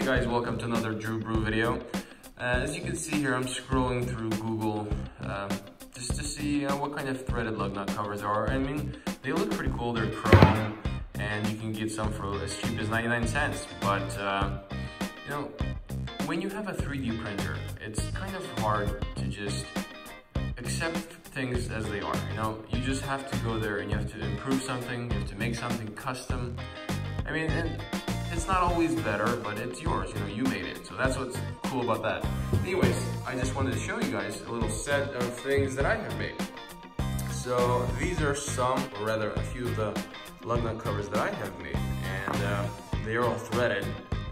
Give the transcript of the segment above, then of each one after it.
Hey guys, welcome to another Drew Brew video. Uh, as you can see here, I'm scrolling through Google um, just to see uh, what kind of threaded lug nut covers are. I mean, they look pretty cool, they're chrome, and you can get some for as cheap as 99 cents. But, uh, you know, when you have a 3D printer, it's kind of hard to just accept things as they are, you know? You just have to go there and you have to improve something, you have to make something custom. I mean, it's not always better, but it's yours, you know, you made it. So that's what's cool about that. Anyways, I just wanted to show you guys a little set of things that I have made. So these are some, or rather a few of the lug nut covers that I have made. And uh, they are all threaded.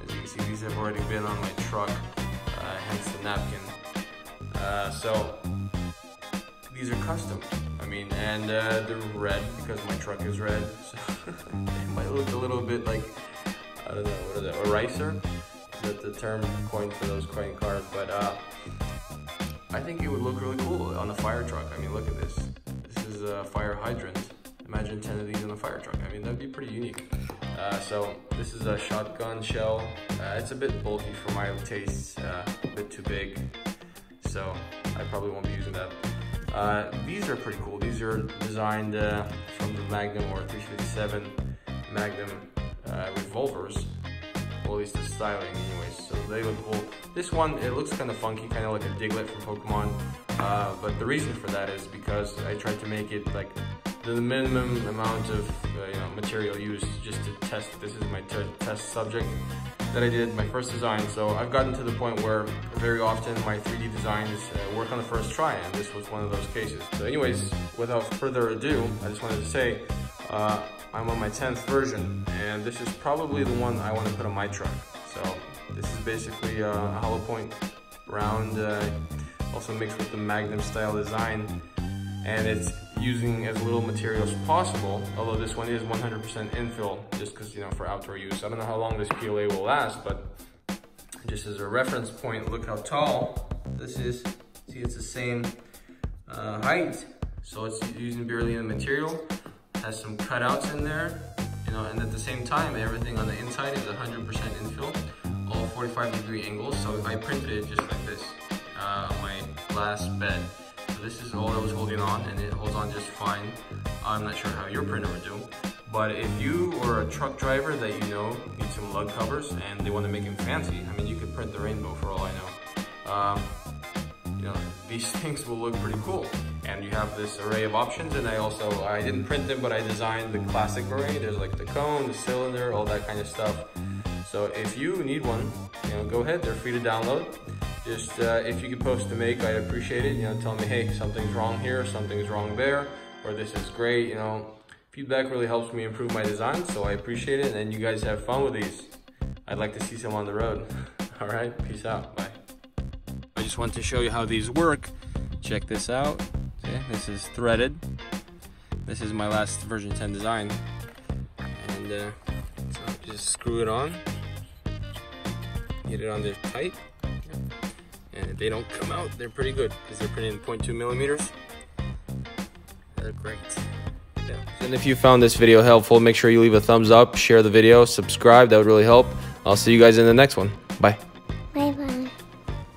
As you can see, these have already been on my truck, uh, hence the napkin. Uh, so these are custom. I mean, and uh, they're red because my truck is red. So it might look a little bit like I don't know, what is it, eraser? That's the term coined for those coin cars, but uh, I think it would look really cool on a fire truck. I mean, look at this. This is a fire hydrant. Imagine 10 of these on a fire truck. I mean, that'd be pretty unique. Uh, so this is a shotgun shell. Uh, it's a bit bulky for my tastes, uh, a bit too big. So I probably won't be using that. Uh, these are pretty cool. These are designed uh, from the Magnum or 357 Magnum uh, revolvers. Well, at least the styling anyways, so they look cool. This one, it looks kind of funky, kind of like a Diglett from Pokemon. Uh, but the reason for that is because I tried to make it like the minimum amount of uh, you know, material used just to test. This is my test subject that I did my first design. So I've gotten to the point where very often my 3D designs uh, work on the first try, and this was one of those cases. So anyways, without further ado, I just wanted to say, uh, I'm on my 10th version, and this is probably the one I want to put on my truck. So this is basically a hollow point round, uh, also mixed with the Magnum style design, and it's using as little material as possible, although this one is 100% infill, just because, you know, for outdoor use. I don't know how long this PLA will last, but just as a reference point, look how tall this is. See, it's the same uh, height, so it's using barely any material has some cutouts in there, you know, and at the same time, everything on the inside is 100% infill, all 45 degree angles. So if I printed it just like this, uh, my glass bed, so this is all that was holding on and it holds on just fine. I'm not sure how your printer would do. But if you or a truck driver that you know need some lug covers and they want to make them fancy, I mean, you could print the rainbow for all I know. Um, you know, these things will look pretty cool. And you have this array of options. And I also, I didn't print them, but I designed the classic array. There's like the cone, the cylinder, all that kind of stuff. So if you need one, you know, go ahead, they're free to download. Just uh, if you could post to make, I'd appreciate it. You know, tell me, hey, something's wrong here, something's wrong there, or this is great, you know. Feedback really helps me improve my design, so I appreciate it. And you guys have fun with these. I'd like to see some on the road. All right, peace out, bye just want to show you how these work. Check this out. Okay, this is threaded. This is my last version 10 design. And uh, so just screw it on. Get it on there tight. And they don't come out, they're pretty good because they're printed in 0.2 millimeters. They're great. Yeah. And if you found this video helpful, make sure you leave a thumbs up, share the video, subscribe, that would really help. I'll see you guys in the next one. Bye.